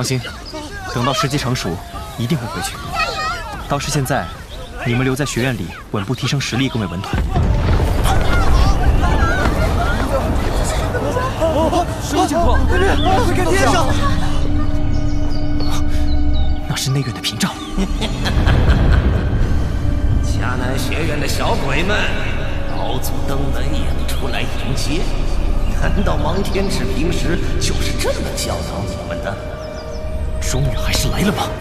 放心，等到时机成熟，一定会回去。倒是现在，你们留在学院里，稳步提升实力更为稳妥。什么情况？快看天上！那是内院的屏障。迦南学院的小鬼们，老祖登门也不出来迎接。难道芒天尺平时就是这么教导你们的？终于还是来了吗？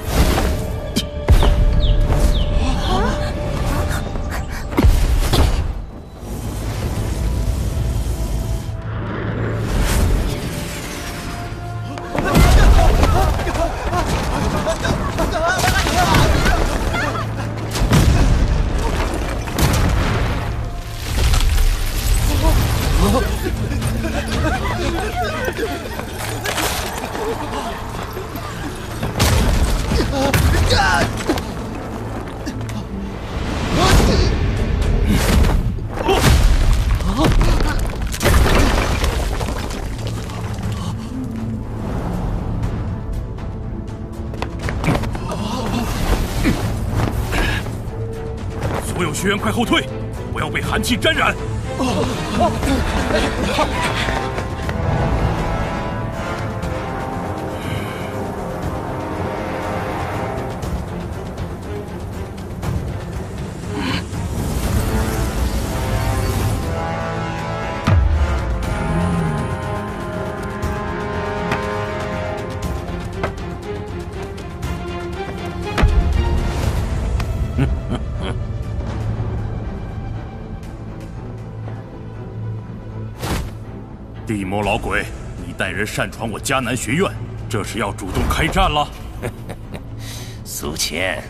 快后退，不要被寒气沾染。地魔老鬼，你带人擅闯我迦南学院，这是要主动开战了？苏谦，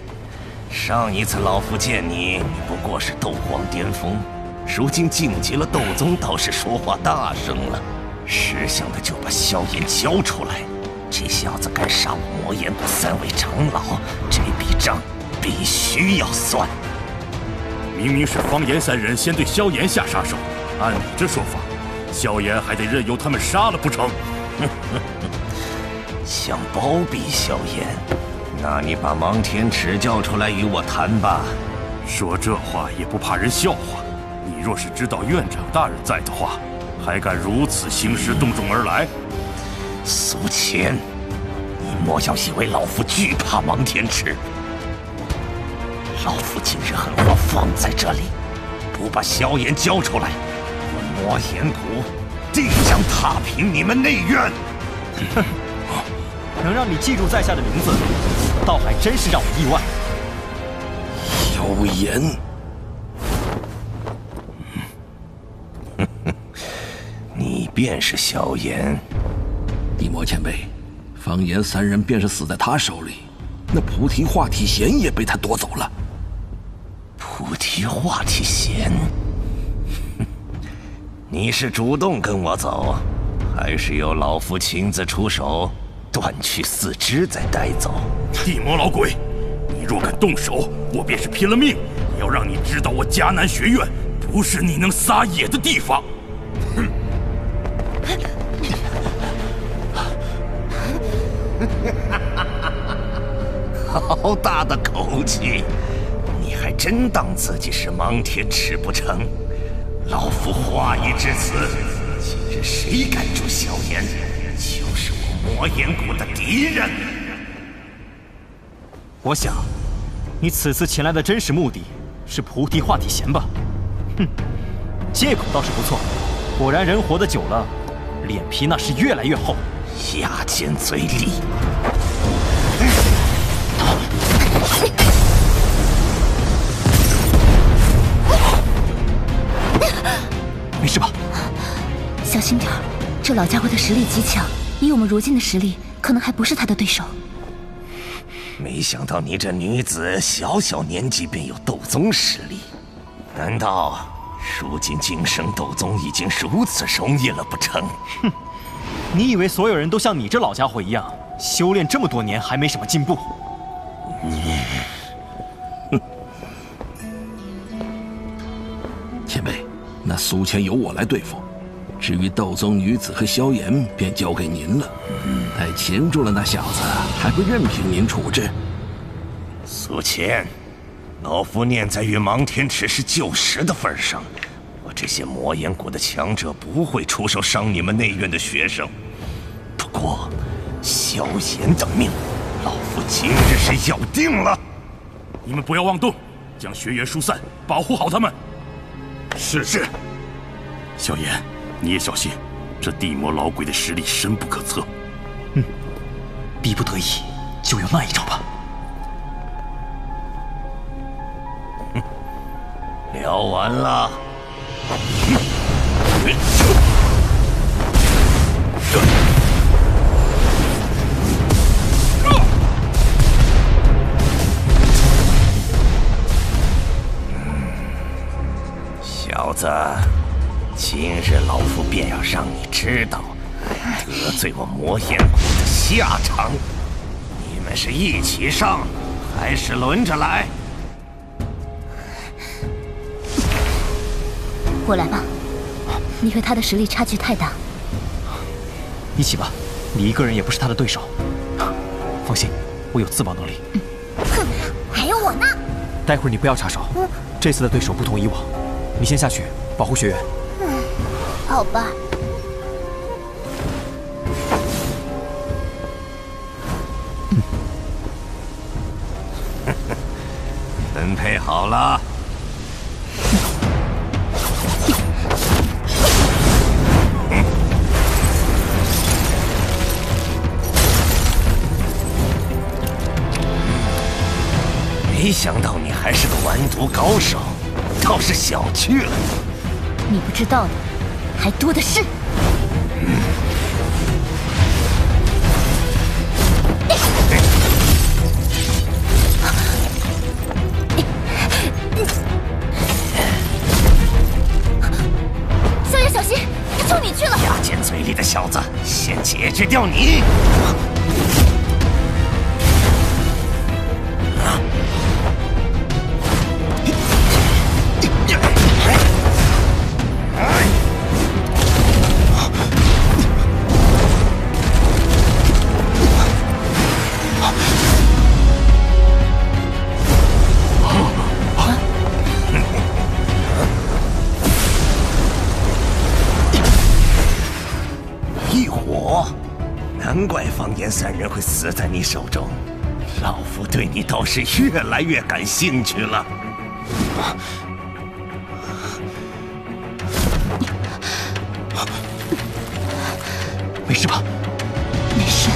上一次老夫见你，你不过是斗皇巅峰，如今晋级了斗宗，倒是说话大声了。识相的就把萧炎交出来，这小子敢杀我魔岩谷三位长老，这笔账必须要算。明明是方言三人先对萧炎下杀手，按你这说法。萧炎还得任由他们杀了不成？想包庇萧炎，那你把芒天池叫出来与我谈吧。说这话也不怕人笑话。你若是知道院长大人在的话，还敢如此兴师动众而来？苏谦，你莫要以为老夫惧怕芒天池。老夫今日狠话放在这里，不把萧炎交出来。魔岩谷定将踏平你们内院。哼，能让你记住在下的名字，倒还真是让我意外。萧炎，你便是萧炎。地魔前辈，方言三人便是死在他手里，那菩提化体弦也被他夺走了。菩提化体弦。你是主动跟我走，还是由老夫亲自出手，断去四肢再带走？地魔老鬼，你若敢动手，我便是拼了命也要让你知道，我迦南学院不是你能撒野的地方！哼！好大的口气！你还真当自己是芒天尺不成？老夫话已至此，今日谁敢助萧炎，就是我魔岩谷的敌人。我想，你此次前来的真实目的是菩提化体弦吧？哼，借口倒是不错。果然，人活得久了，脸皮那是越来越厚。牙尖嘴利。没事吧？小心点这老家伙的实力极强，以我们如今的实力，可能还不是他的对手。没想到你这女子小小年纪便有斗宗实力，难道如今晋升斗宗已经如此容易了不成？哼，你以为所有人都像你这老家伙一样，修炼这么多年还没什么进步？你，那苏谦由我来对付，至于斗宗女子和萧炎，便交给您了。待擒住了那小子，还会任凭您处置。苏谦，老夫念在与芒天池是旧识的份上，我这些魔岩谷的强者不会出手伤你们内院的学生。不过，萧炎的命，老夫今日是要定了。你们不要妄动，将学员疏散，保护好他们。是是。萧炎，你也小心，这地魔老鬼的实力深不可测。嗯，逼不得已，就用那一招吧。哼，聊完了。小子，今日老夫便要让你知道，得罪我魔岩谷的下场。你们是一起上，还是轮着来？我来吧，你和他的实力差距太大。一起吧，你一个人也不是他的对手。放心，我有自保能力。哼，还有我呢。待会儿你不要插手，这次的对手不同以往。你先下去保护学员。嗯，好吧。嗯，分配好了。没想到你还是个完毒高手。倒是小觑了，你不知道的还多的是。萧炎，小心，他冲你去了！牙尖嘴利的小子，先解决掉你！三人会死在你手中，老夫对你倒是越来越感兴趣了。没事吧？没事。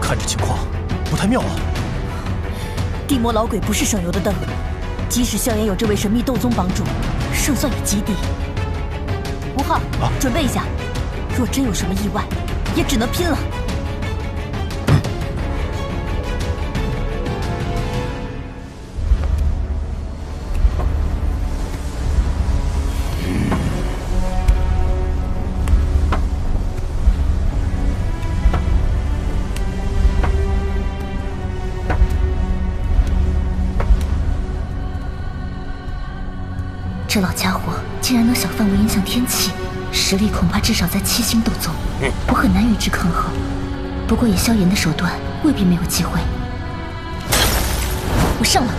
看这情况，不太妙啊。地魔老鬼不是省油的灯，即使萧炎有这位神秘斗宗帮助，胜算也极低。吴昊，准备一下。若真有什么意外，也只能拼了。七星斗宗，我很难与之抗衡。不过以萧炎的手段，未必没有机会。我上了。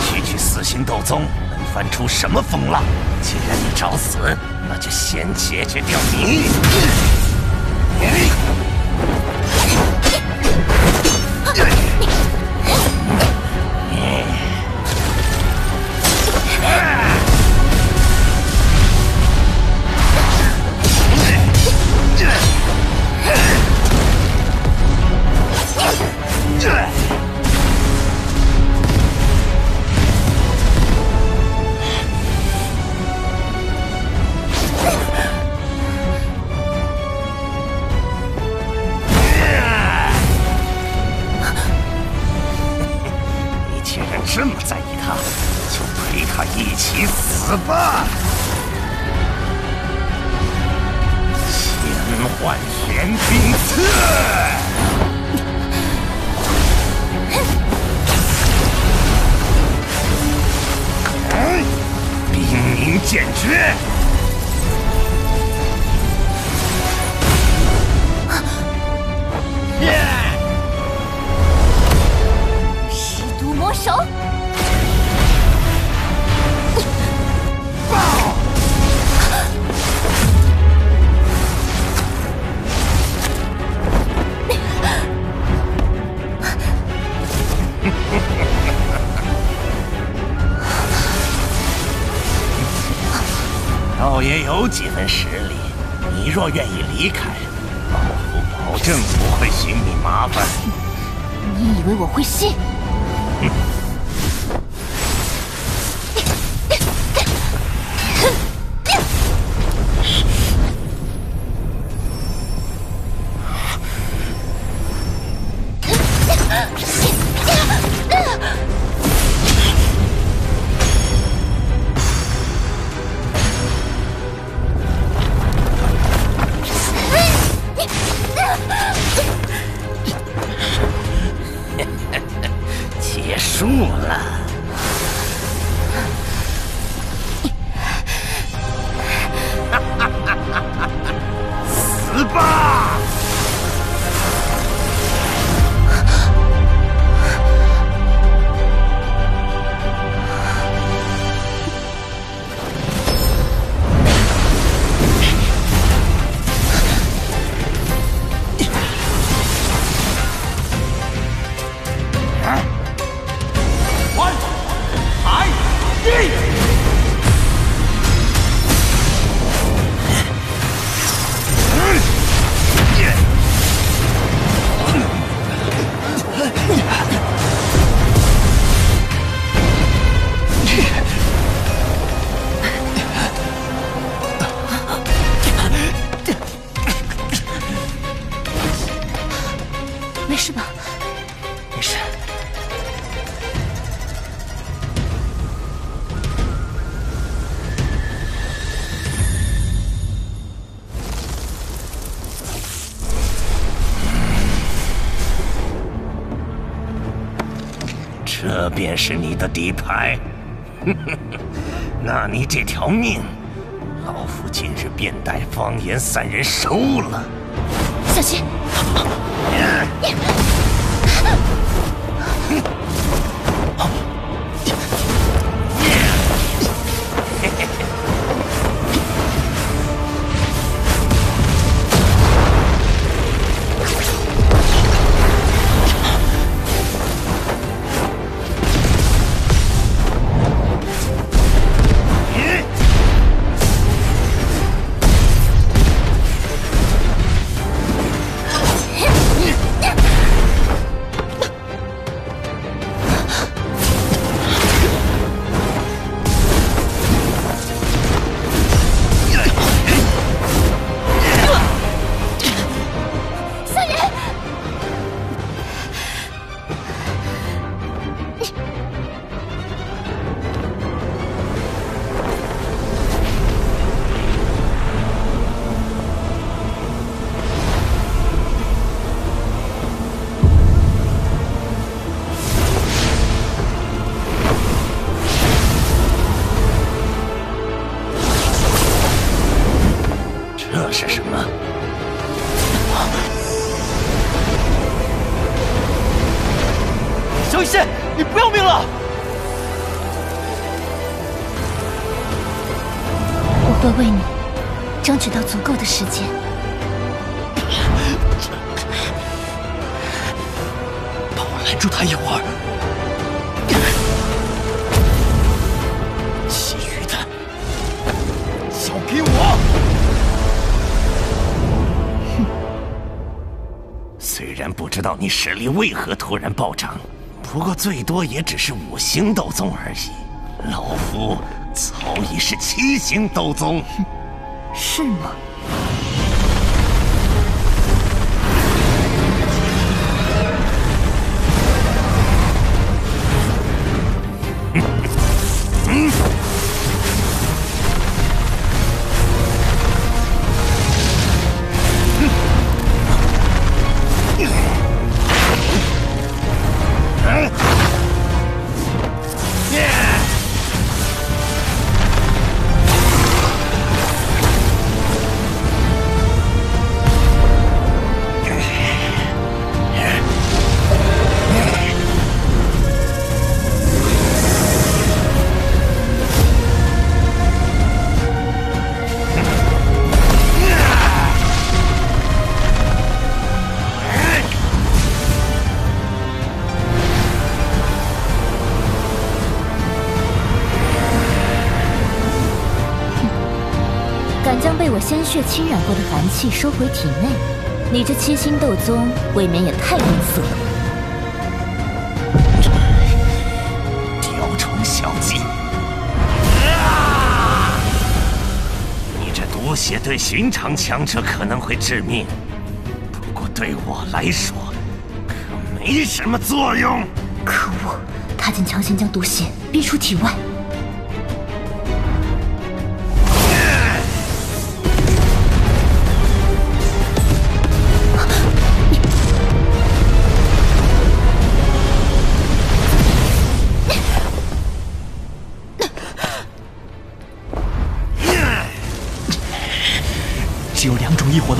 区区四星斗宗能翻出什么风浪？既然你找死，那就先解决掉你。夫保证不会寻你麻烦。你以为我会信？这便是你的底牌，那你这条命，老夫今日便代方言三人收了。小心！直到足够的时间，帮我拦住他一会儿。其余的交给我。虽然不知道你实力为何突然暴涨，不过最多也只是五星斗宗而已。老夫早已是七星斗宗。是吗？血侵染过的寒气收回体内，你这七星斗宗未免也太吝啬了。雕虫小技！你这毒血对寻常强者可能会致命，不过对我来说可没什么作用。可恶！他竟强行将毒血逼出体外。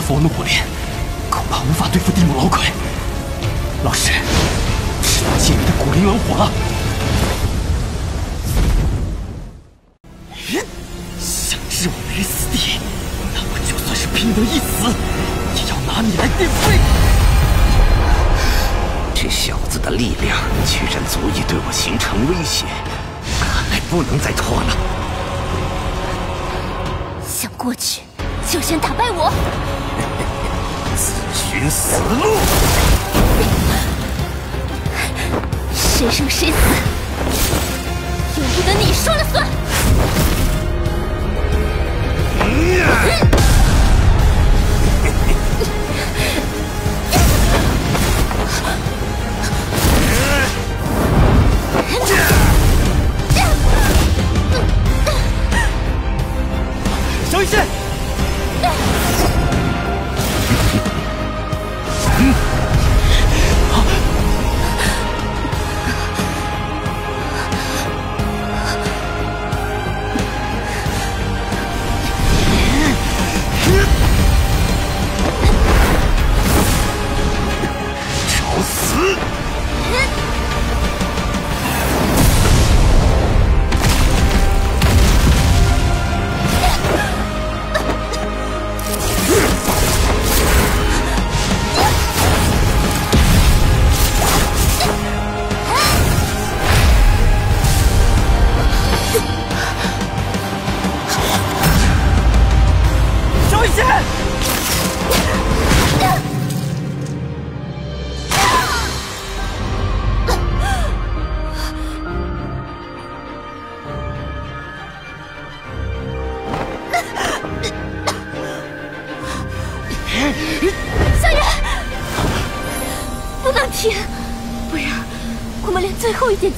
佛怒火莲，恐怕无法对付地母老鬼。老师，是到借你的古灵冷火了。想置我于死地，那我就算是拼得一死，也要拿你来垫背。这小子的力量居然足以对我形成威胁，看来不能再拖了。想过去，就先打败我。自寻死路。谁生谁死，由不得你说了算。小雨仙，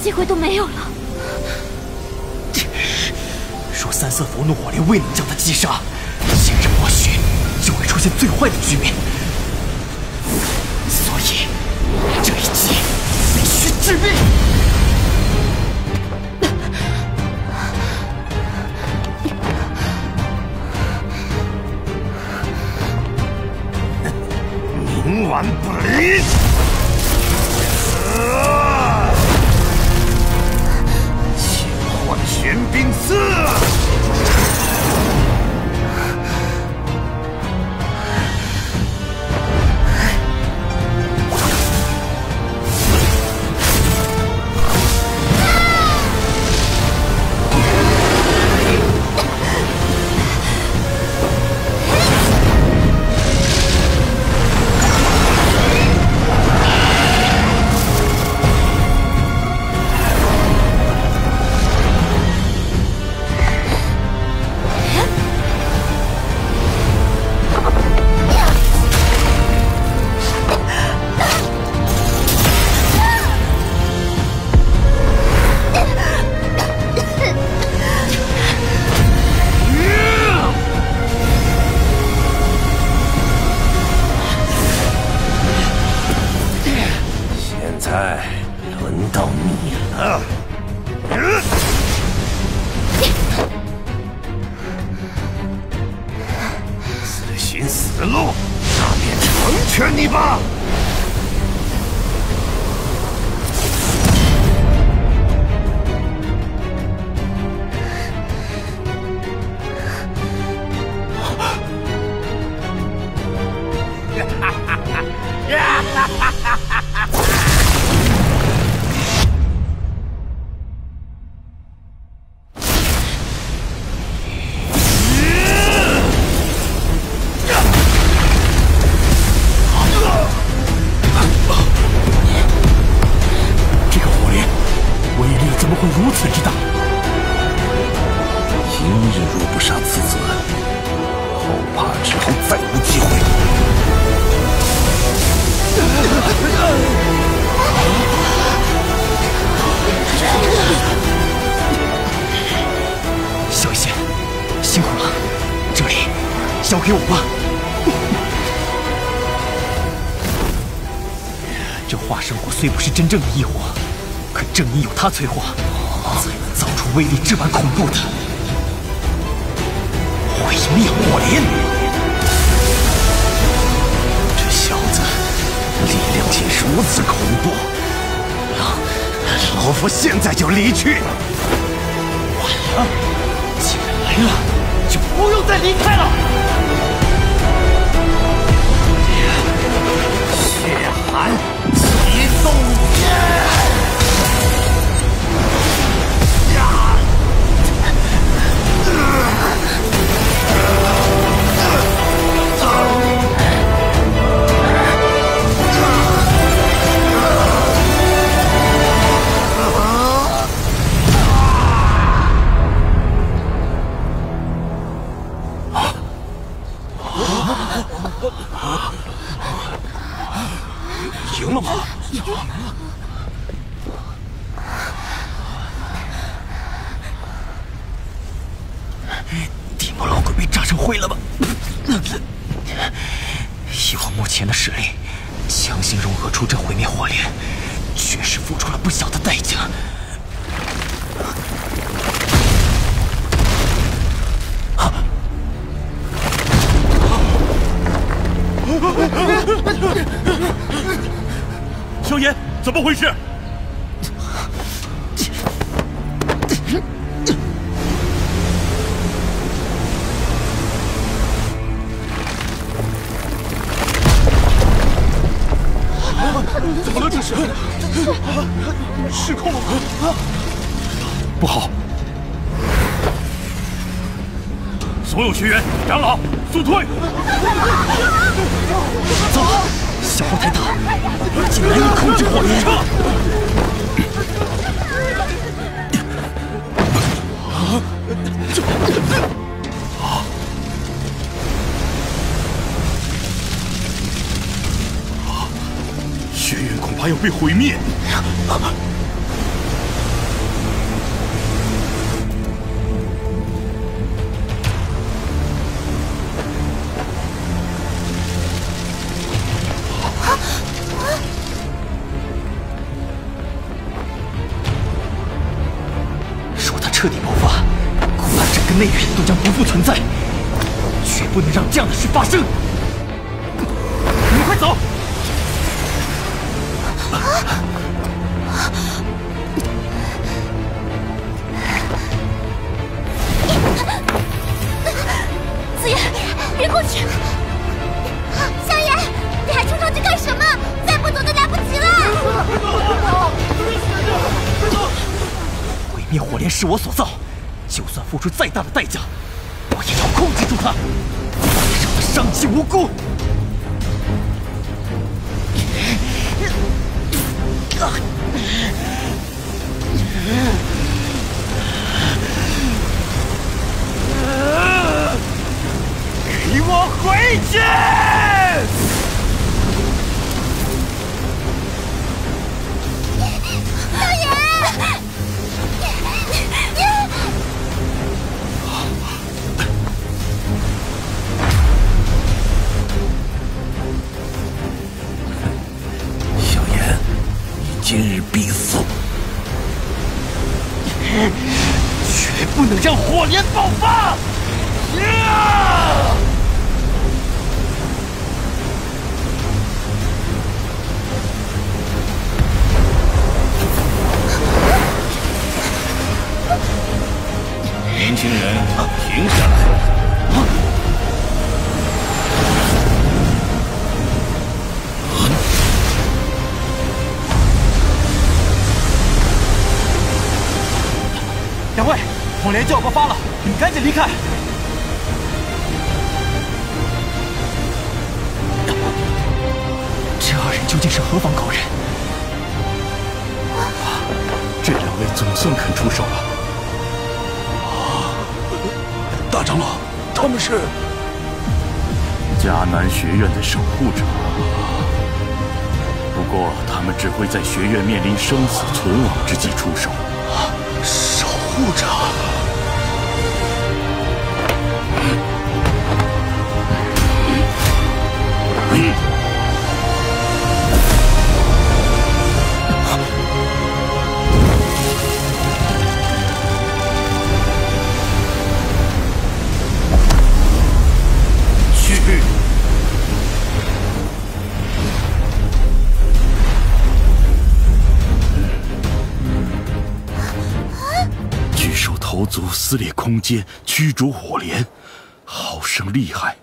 机会都没有了。若三色佛怒火莲未能将他击杀，今日或许就会出现最坏的局面。正的异火，可正因有它催化，才能造出威力这般恐怖的毁灭火莲。这小子力量竟如此恐怖，老老夫现在就离去。晚了，既然来了，就不用再离开了。血寒！赢了吗？地魔毁了吧？以我目前的实力，强行融合出这毁灭火莲，确实付出了不小的代价。萧炎，怎么回事？学员、长老，速退！糟了，消耗太大，已经难以控制火焰。学院恐怕要被毁灭。若不能让这样的事发生。日必死！绝不能让火莲爆发！呀！年轻人，停下来！火莲就要爆发了，你们赶紧离开！这二人究竟是何方高人？这两位总算肯出手了。大长老，他们是迦南学院的守护者，不过他们只会在学院面临生死存亡之际出手。守护者。撕裂空间，驱逐火莲，好生厉害！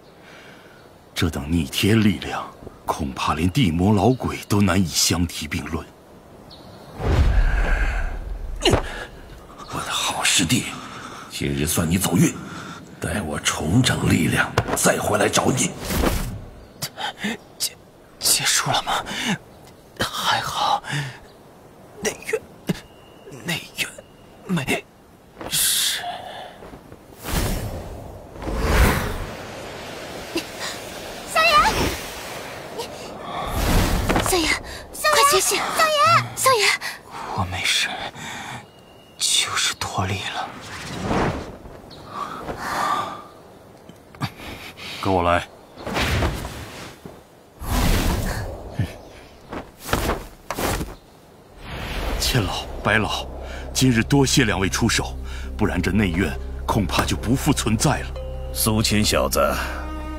这等逆天力量，恐怕连地魔老鬼都难以相提并论。我的好师弟，今日算你走运，待我重整力量，再回来找你。结结束了吗？还好，内院内院没事。萧炎，萧炎，快觉醒！萧炎，萧炎，我没事，就是脱力了。跟我来。千老、白老，今日多谢两位出手，不然这内院恐怕就不复存在了。苏秦小子，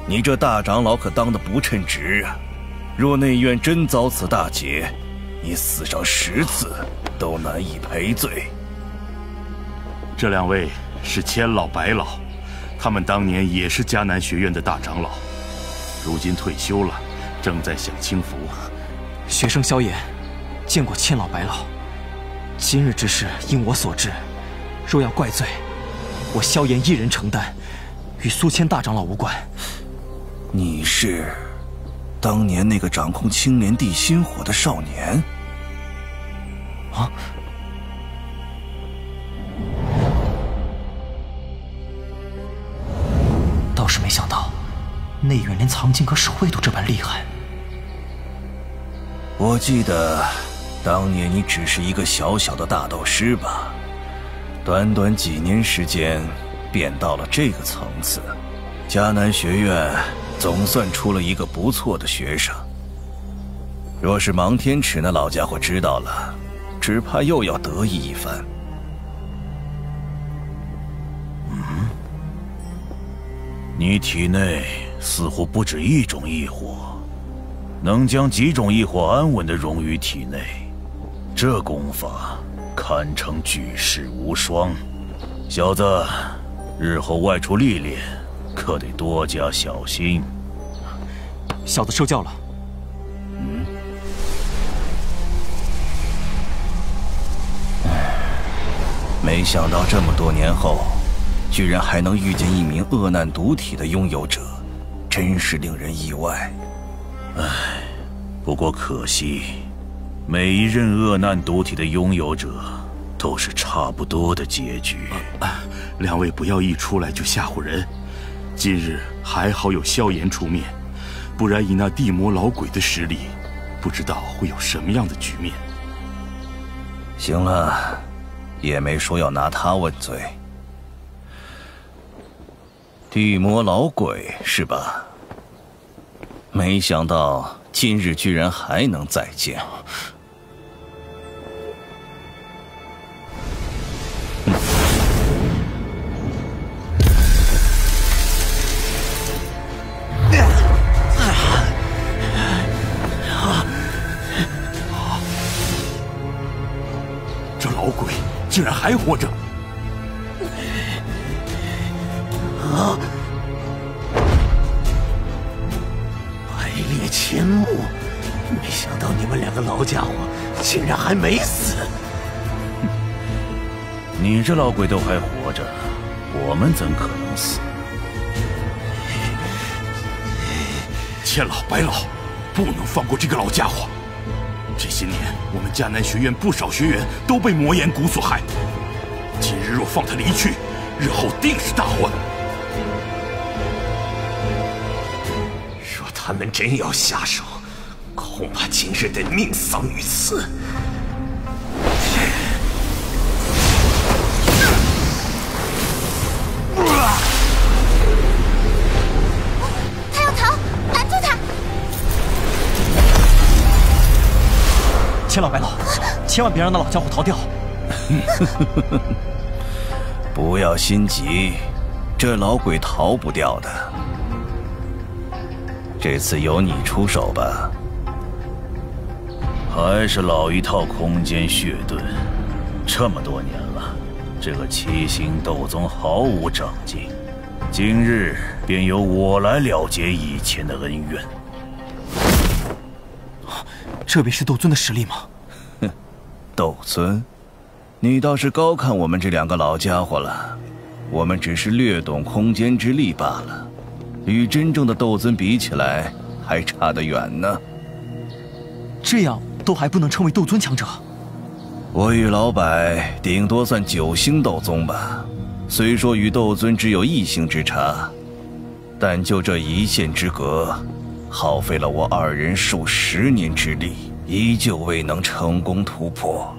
你这大长老可当得不称职啊！若内院真遭此大劫，你死上十次都难以赔罪。这两位是千老、百老，他们当年也是迦南学院的大长老，如今退休了，正在享清福。学生萧炎见过千老百老，今日之事因我所致，若要怪罪，我萧炎一人承担，与苏谦大长老无关。你是当年那个掌控青莲地心火的少年？啊！倒是没想到，内院连藏经阁守卫都这般厉害。我记得，当年你只是一个小小的大斗师吧？短短几年时间，便到了这个层次。迦南学院总算出了一个不错的学生。若是芒天尺那老家伙知道了，只怕又要得意一番。嗯，你体内似乎不止一种异火。能将几种异火安稳地融于体内，这功法堪称举世无双。小子，日后外出历练，可得多加小心。小子受教了。嗯。没想到这么多年后，居然还能遇见一名恶难毒体的拥有者，真是令人意外。唉，不过可惜，每一任恶难毒体的拥有者都是差不多的结局。啊，两位不要一出来就吓唬人。今日还好有萧炎出面，不然以那地魔老鬼的实力，不知道会有什么样的局面。行了，也没说要拿他问罪。地魔老鬼是吧？没想到今日居然还能再见。竟然还活着！啊！百裂千木，没想到你们两个老家伙竟然还没死！你这老鬼都还活着，我们怎可能死？千老、白老，不能放过这个老家伙！这些年，我们迦南学院不少学员都被魔岩谷所害。今日若放他离去，日后定是大患。若他们真要下手，恐怕今日得命丧于此。千老白老，千万别让那老家伙逃掉。不要心急，这老鬼逃不掉的。这次由你出手吧。还是老一套空间血盾，这么多年了，这个七星斗宗毫无长进。今日便由我来了结以前的恩怨。这便是斗尊的实力吗？哼，斗尊，你倒是高看我们这两个老家伙了。我们只是略懂空间之力罢了，与真正的斗尊比起来，还差得远呢。这样都还不能称为斗尊强者？我与老柏顶多算九星斗宗吧，虽说与斗尊只有一星之差，但就这一线之隔，耗费了我二人数十年之力，依旧未能成功突破。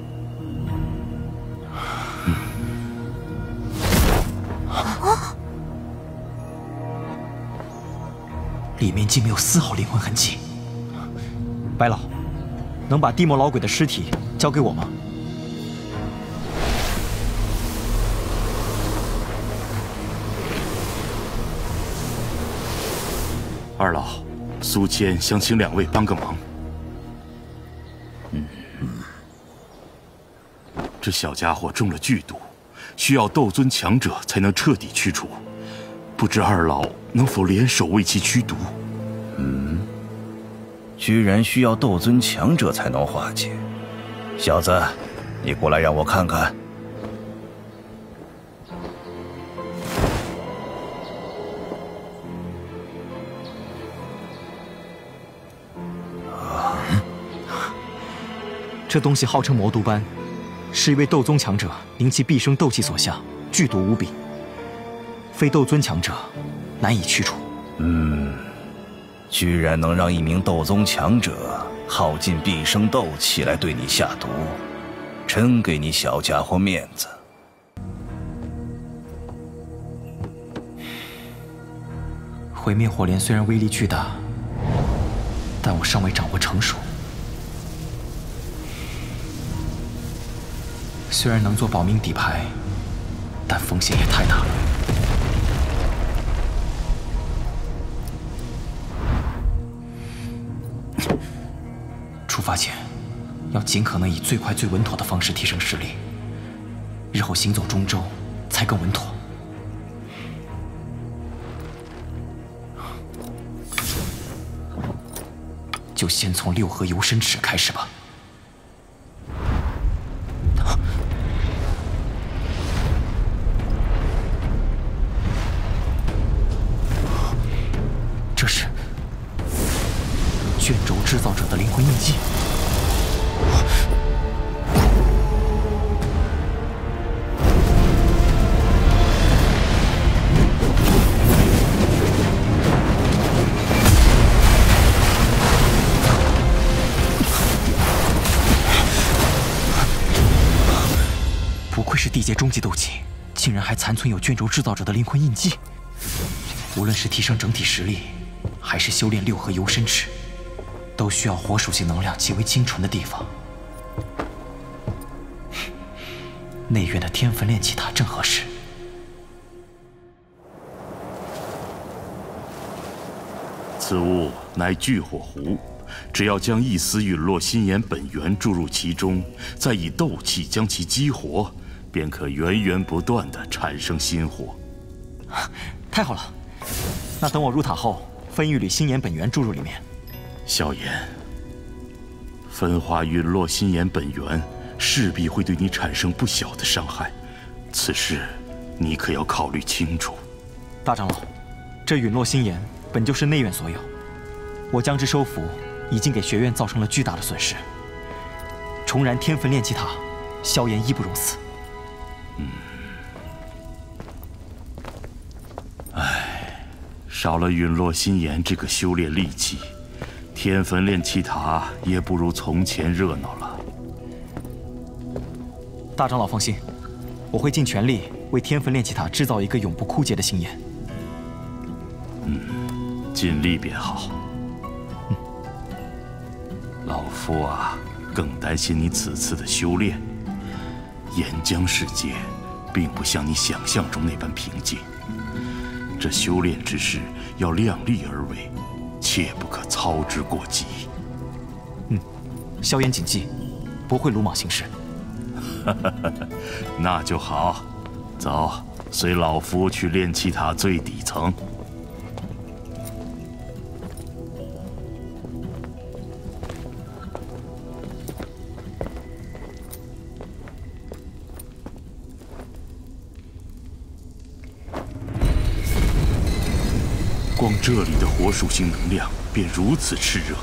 里面竟没有丝毫灵魂痕迹。白老，能把地魔老鬼的尸体交给我吗？二老，苏谦想请两位帮个忙。嗯，这小家伙中了剧毒，需要斗尊强者才能彻底驱除。不知二老能否联手为其驱毒？嗯，居然需要斗尊强者才能化解。小子，你过来让我看看。这东西号称魔毒斑，是一位斗宗强者凝其毕生斗气所下，剧毒无比。非斗尊强者难以驱除。嗯，居然能让一名斗宗强者耗尽毕生斗气来对你下毒，真给你小家伙面子。毁灭火莲虽然威力巨大，但我尚未掌握成熟。虽然能做保命底牌，但风险也太大了。出发前，要尽可能以最快最稳妥的方式提升实力，日后行走中州才更稳妥。就先从六合游身尺开始吧。界终极斗技，竟然还残存有卷轴制造者的灵魂印记。无论是提升整体实力，还是修炼六合游身尺，都需要火属性能量极为精纯的地方。内院的天坟炼气塔正合适。此物乃聚火壶，只要将一丝陨落心炎本源注入其中，再以斗气将其激活，便可源源不断的产生心火。太好了，那等我入塔后，分一缕心炎本源注入里面。萧炎，分化陨落心炎本源，势必会对你产生不小的伤害，此事你可要考虑清楚。大长老，这陨落心炎本就是内院所有，我将之收服，已经给学院造成了巨大的损失。重燃天焚炼气塔，萧炎义不容辞。少了陨落心炎这个修炼利器，天焚炼气塔也不如从前热闹了。大长老放心，我会尽全力为天焚炼气塔制造一个永不枯竭的心炎。嗯，尽力便好。老夫啊，更担心你此次的修炼。岩浆世界，并不像你想象中那般平静。这修炼之事要量力而为，切不可操之过急。嗯，萧炎谨记，不会鲁莽行事。那就好，走，随老夫去炼气塔最底层。火属性能量便如此炽热，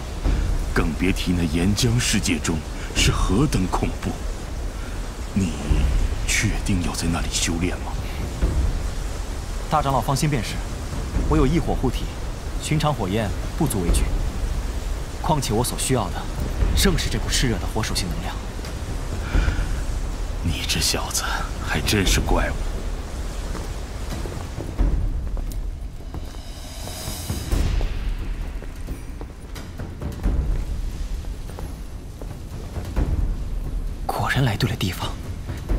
更别提那岩浆世界中是何等恐怖。你确定要在那里修炼吗？大长老放心便是，我有异火护体，寻常火焰不足为惧。况且我所需要的，正是这股炽热的火属性能量。你这小子还真是怪物。来对了地方。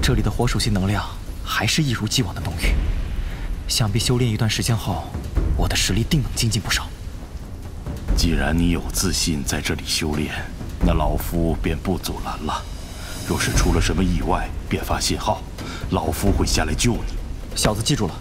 这里的火属性能量还是一如既往的浓郁，想必修炼一段时间后，我的实力定能精进不少。既然你有自信在这里修炼，那老夫便不阻拦了。若是出了什么意外，便发信号，老夫会下来救你。小子记住了。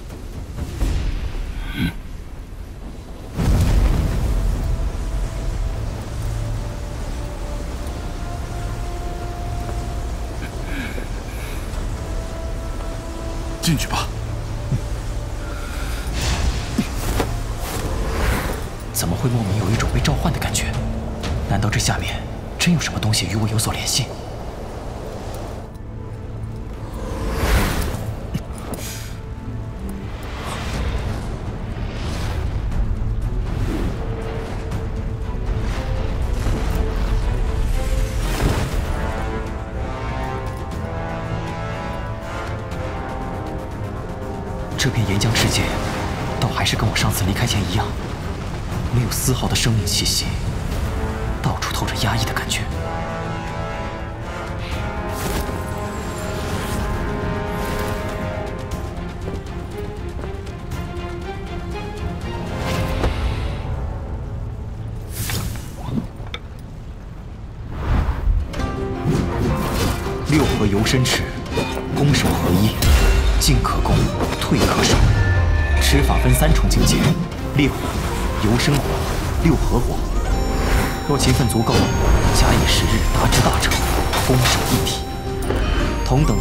做联系。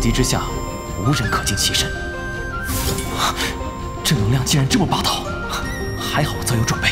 急之下无人可进其身。这能量竟然这么霸道还好我早有准备。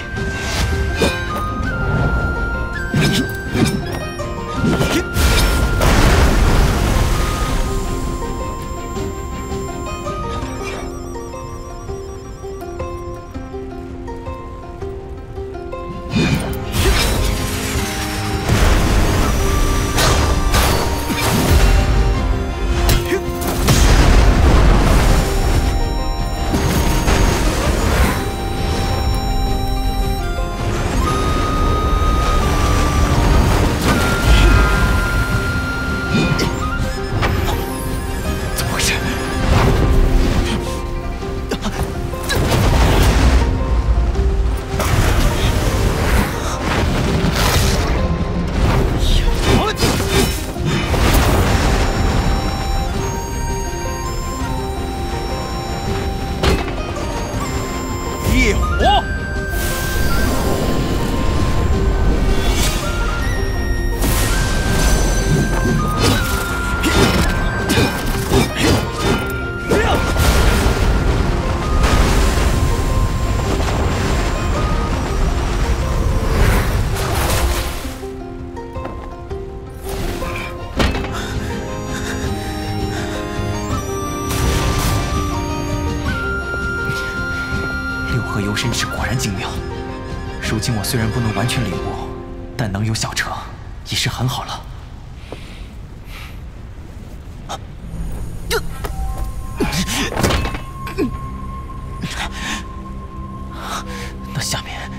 下面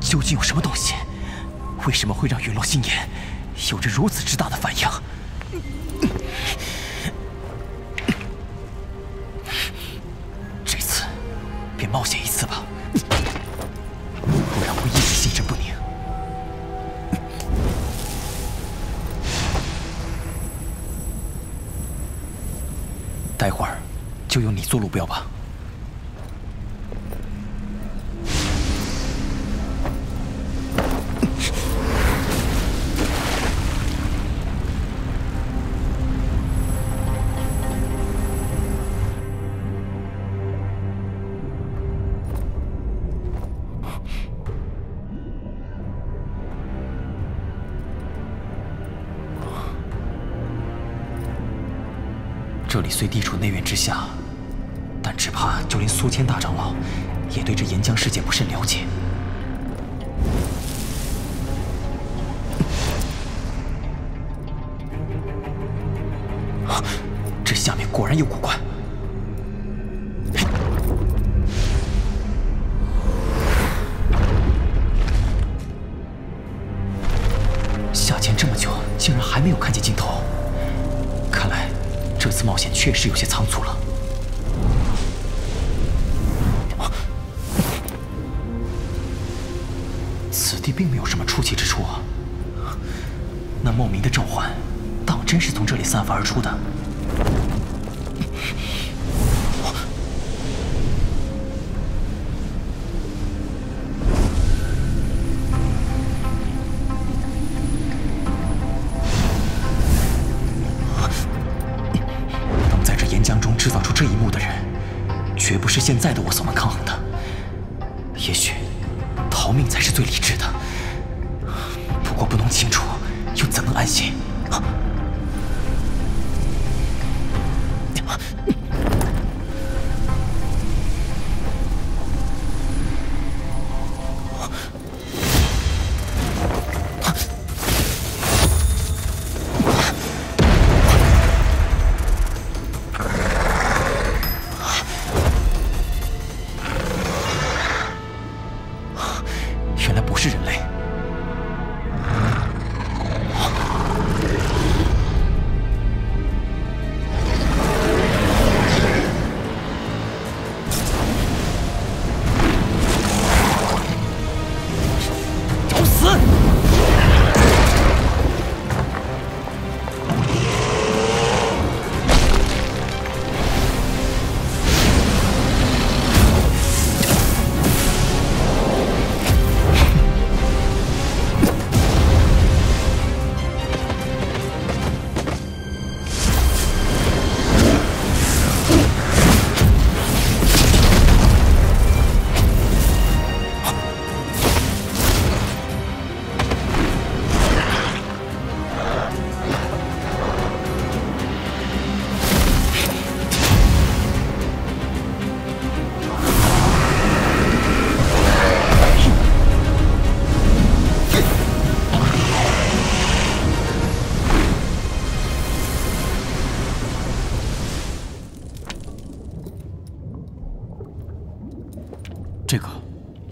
究竟有什么东西？为什么会让陨落心炎有着如此之大的反应？这次便冒险一次吧，不然会一直心神不宁。待会儿就由你做路标吧。虽地处内院之下，但只怕就连苏谦大长老也对这岩浆世界不甚了解。这下面果然有古怪。现在的我所能抗衡的。也许，逃命才是最理智的。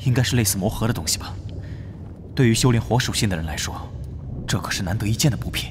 应该是类似魔核的东西吧？对于修炼火属性的人来说，这可是难得一见的补品。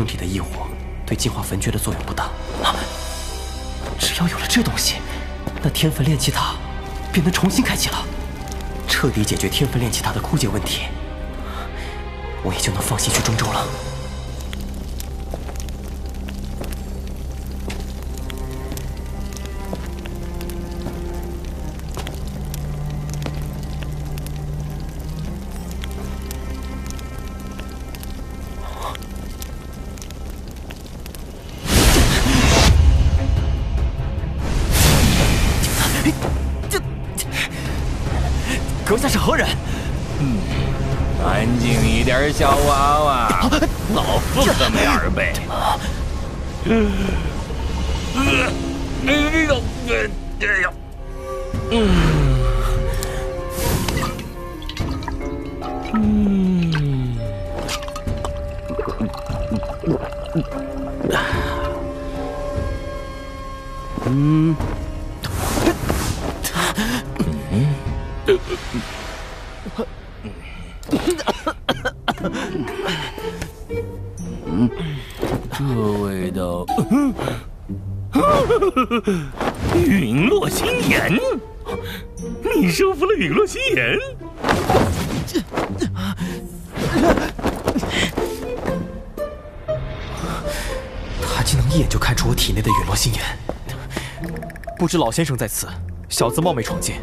身体的异火对净化焚诀的作用不大。只要有了这东西，那天焚炼气塔便能重新开启了。彻底解决天分炼气塔的枯竭问题，我也就能放心去中州了。老先生在此，小子冒昧闯进，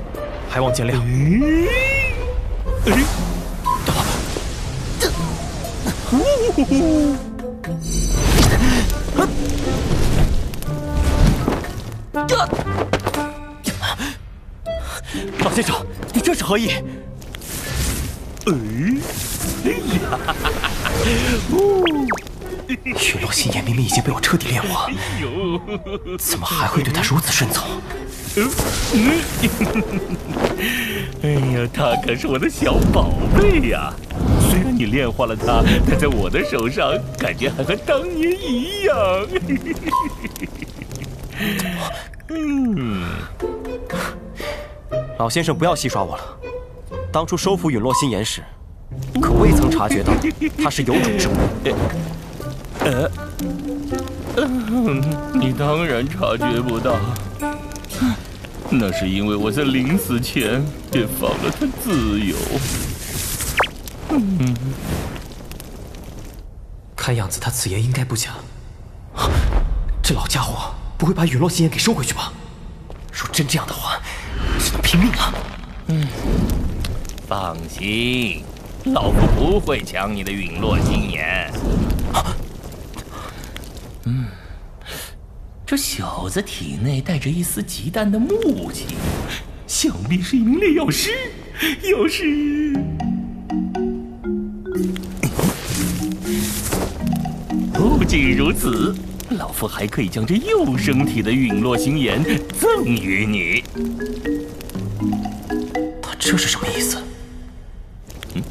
还望见谅。老先生，你这是何意？哎，哎呀！陨落心炎明明已经被我彻底炼化，怎么还会对他如此顺从？哎呀，他可是我的小宝贝呀！虽然你炼化了他，但在我的手上，感觉还和当年一样。嗯，老先生不要戏耍我了。当初收服陨落心炎时，可未曾察觉到他是有种之物。呃，你当然察觉不到，那是因为我在临死前便放了他自由。嗯，看样子他此言应该不假。这老家伙不会把陨落心炎给收回去吧？若真这样的话，只能拼命了。嗯，放心，老夫不会抢你的陨落心炎。嗯，这小子体内带着一丝极淡的木气，想必是一名炼药师。要是……不仅如此，老夫还可以将这幼生体的陨落星炎赠与你。他这是什么意思？嗯？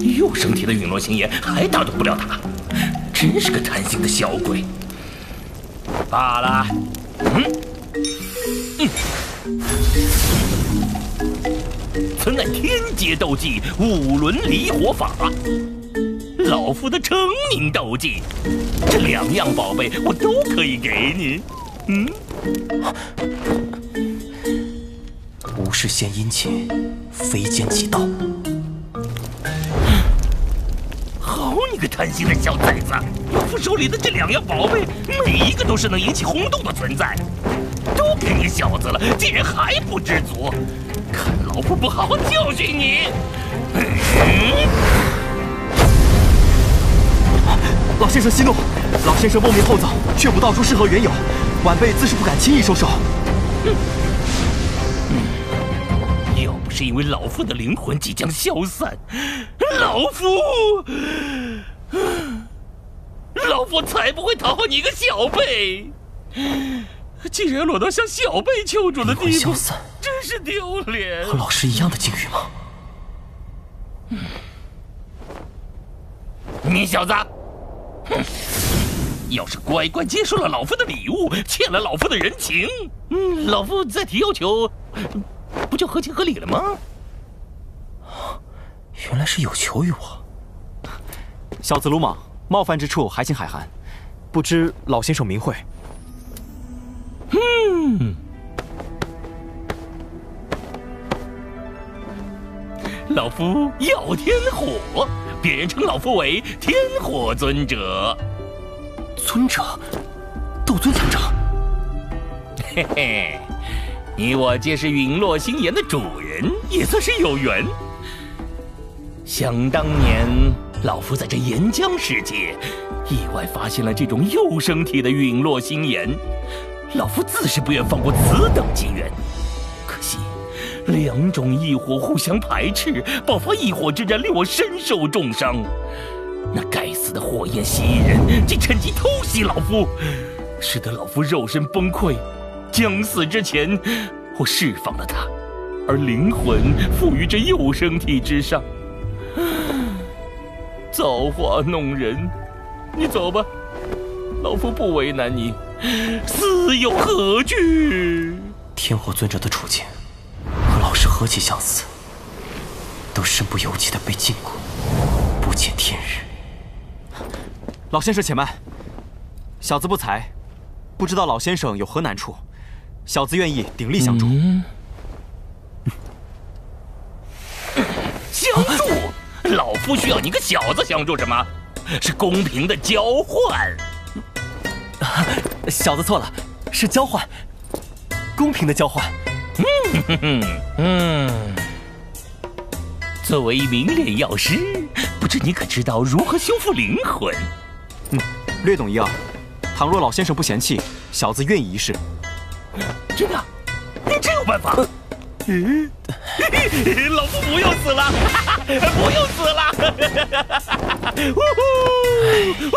幼生体的陨落星炎还打动不了他，真是个贪心的小鬼。罢了，嗯嗯。此乃天阶斗技五轮离火法，老夫的成名斗技，这两样宝贝我都可以给你。嗯，无事献殷勤，非奸即盗。个贪心的小崽子！老夫手里的这两样宝贝，每一个都是能引起轰动的存在。都给你小子了，竟然还不知足！看老夫不好好教训你！老先生息怒，老先生莫名厚葬，却不道出事何缘由，晚辈自是不敢轻易收手。要不是因为老夫的灵魂即将消散，老夫，老夫才不会讨好你一个小辈！竟然落到向小辈求助的地步，真是丢脸！和老师一样的境遇吗？你小子，哼！要是乖乖接受了老夫的礼物，欠了老夫的人情，嗯，老夫再提要求，不就合情合理了吗？原来是有求于我。小子鲁莽，冒犯之处还请海涵。不知老先生名讳？嗯，老夫耀天火，别人称老夫为天火尊者。尊者，斗尊强者。嘿嘿，你我皆是陨落星岩的主人，也算是有缘。想当年，老夫在这岩浆世界，意外发现了这种幼生体的陨落星岩。老夫自是不愿放过此等机缘，可惜两种异火互相排斥，爆发异火之战，令我身受重伤。那该死的火焰蜥蜴人竟趁机偷袭老夫，使得老夫肉身崩溃。将死之前，我释放了他，而灵魂附于这幼生体之上。造化弄人，你走吧，老夫不为难你，死有何惧？天火尊者的处境和老师何其相似，都身不由己的被禁锢，不见天日。老先生且慢，小子不才，不知道老先生有何难处，小子愿意鼎力相助。相助？老夫需要你个小子相助什么？是公平的交换。小子错了，是交换，公平的交换。嗯哼哼，嗯。作为一名炼药师，不知你可知道如何修复灵魂？嗯，略懂一二。倘若老先生不嫌弃，小子愿意一试。真的？你真有办法？嗯，老夫不用死了，不用死了！呜呼！呜